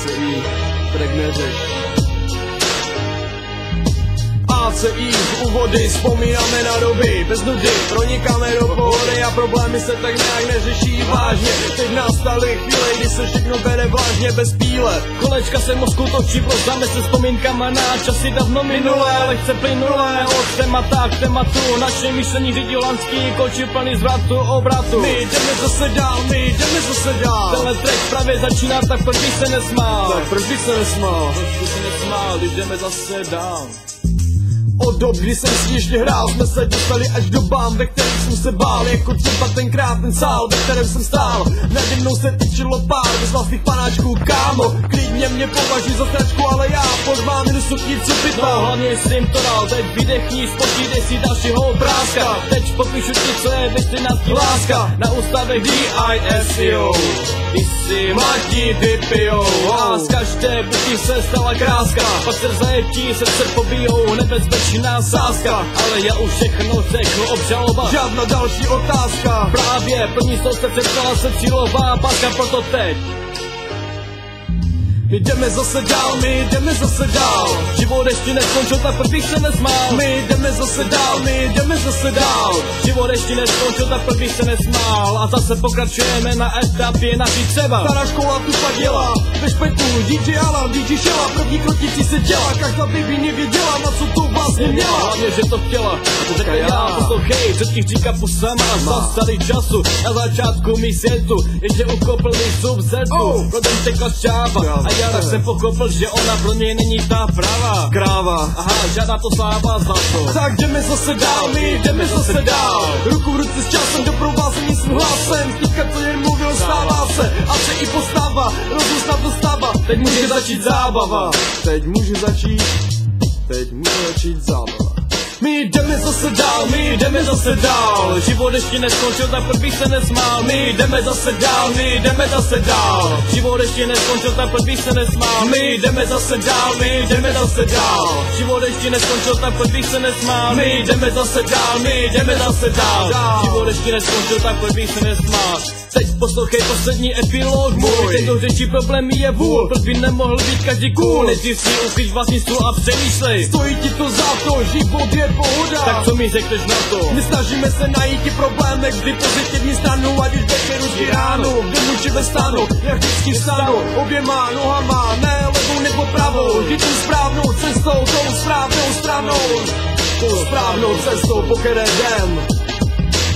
ACI, track neřeš. ACI z úvody vzpomínáme na doby. Bez nudy pronikáme do pohody A problémy se tak nějak neřeší vážně. Teď nastaly chvíle, kdy se všechno bere vážně bez píle. Kolečka se mozku točí, prozdáme se vzpomínkama na časy dávno minulé Lehce plynulé od témata k tématu. Naše myšlení řídí lanský koči plný zvratu obratu. My jdeme zase dál, my jdeme zase dál. Tenhle track právě začíná, tak proč bych se nesmál? Tak proč bych se nesmál? Proč bych se nesmál, když jdeme zase dál? Od dob, kdy jsem si ještě hrál, jsme se dostali až do bám, ve kterých jsem se bál, jako třeba tenkrát ten sál, ve kterém jsem stál. Nade mnou se tyčilo pár bez vlastních panáčků, kámo, klidně mě považuj za stračku, ale já pod vámi nesu co by No hlavně jsem to dal, teď vydechni, spočítej si dalšího obrázka. Teď popíšu ti, co je veřejnácký láska, na ústavech DISCO. Ty si mladí vypijou a z každé buky se stala kráska. Pak se zajetí, srdce pobijou, nebezpečná sázka. Ale já už všechno řeknu, obžaloba. Žádná další otázka. Právě plní se srdce, stala se cílová páska, proto teď my jdeme zase dál, my jdeme zase dál. Život ještě neskončil, tak proč bych se nesmál? My jdeme zase dál, my jdeme zase dál. Život ještě neskončil, tak proč bych se nesmál? A zase pokračujeme na etapě naší třeba. Stará škola tu pak dělá Ve špetu DJ Alan, DJ Shella První krotici se dělá Každá baby nevěděla, na co to vlastně měla. Hlavně, že to chtěla, to řekla já. Poslouchej, ti říká pusama Za starý času, na začátku mi světu Ještě ukopl mi zub zetu Oh. Rodem tekla šťáva A já tak jsem pochopil, že ona pro něj není ta pravá. Kráva. Aha, žádná to sláva za to. Tak jdeme zase dál, my jdeme zase dál. Ruku v ruce s časem doprovázení svým hlasem. Teďka to jen mluvil, stává se. A se i postava, rozum snad dostává. Teď může začít zábava. Teď může začít Teď může začít zábava my jdeme zase dál, my jdeme zase dál. Život ještě neskončil, tak proč bych se nesmál? My jdeme zase dál, my jdeme zase dál. Život ještě neskončil, tak proč bych se nesmál? My jdeme zase dál, my jdeme zase dál. Život ještě neskončil, tak proč bych se nesmál? My jdeme zase dál, my jdeme zase dál. Život ještě neskončil, tak proč bych se nesmál? Teď poslouchej poslední epilog můj. Tento řeči problémy je vůl Proč by nemohl být každý cool Nejdřív si uklíč vlastní stůl a přemýšlej. Stojí ti to za to, život je pohoda. Tak co mi řekneš na to? My snažíme se najít ti problémy, vždy pozitivní stranu, ať už večeru či ráno, kde muži ve stanu, jak vždycky vstanu, oběma nohama, ne levou nebo pravou, jdi tu správnou cestou, tou správnou stranou, tou správnou cestou, po které jdem.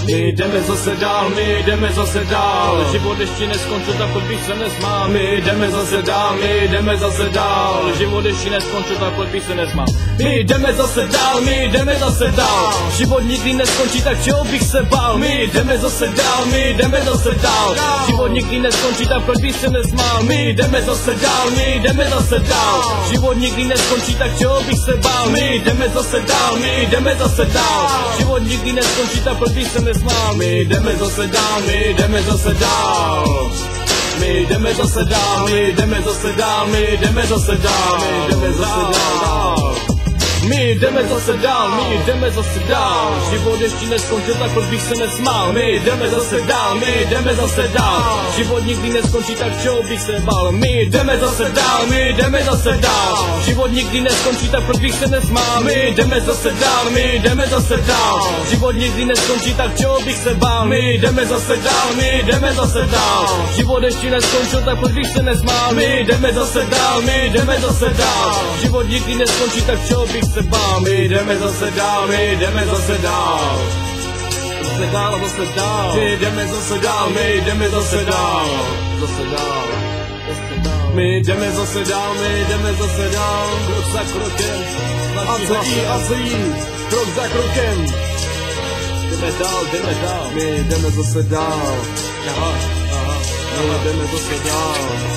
My jdeme zase dál, my jdeme zase dál Život ještě neskončil, tak bych se nesmál My jdeme zase dál, my jdeme zase dál Život ještě neskončil, tak bych se nesmál My jdeme zase dál, my jdeme zase dál Život nikdy neskončí, tak čeho bych se bál My jdeme zase dál, my jdeme zase dál Život nikdy neskončí, tak bych se nesmál My jdeme zase dál, my jdeme zase dál Život nikdy neskončí, tak čeho bych se bál My jdeme zase dál, my jdeme zase dál Život nikdy neskončí, tak proč bych se nesmál My jdeme zase dál, my jdeme zase dál. My jdeme zase dál, my jdeme zase dál, my jdeme zase dál, my jdeme zase dál My jdeme zase dál, my jdeme zase dál Život ještě neskončil, tak proč bych se nesmál My jdeme zase dál, my jdeme zase dál Život nikdy neskončí, tak čeho bych se bál My Jdeme zase dál, my jdeme zase dál Život nikdy neskončí, tak proč bych se nesmál My jdeme zase dál, my jdeme zase dál Život nikdy neskončí, tak čeho bych se bál My jdeme zase dál, my jdeme zase dál Život ještě neskončil, tak proč bych se nesmál My jdeme zase dál, my jdeme zase dál Život nikdy neskončí, tak čeho bych se bál My jdeme zase dál, my jdeme zase dál. Zase dál, zase dál. My jdeme zase dál, my jdeme zase dál. Zase dál. Zase My jdeme zase dál, my jdeme zase dál. Krok za krokem. A jí, a jí, krok za krokem. Jdeme dál, jdeme dál. My jdeme zase dál. Aha, aha My jdeme zase dál.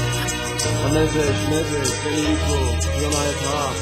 A neřeš, neřeš, ten líku, ona je tvá